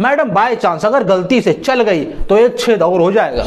Madam by chance अगर गलती से चल गई तो एक छेद और हो जाएगा।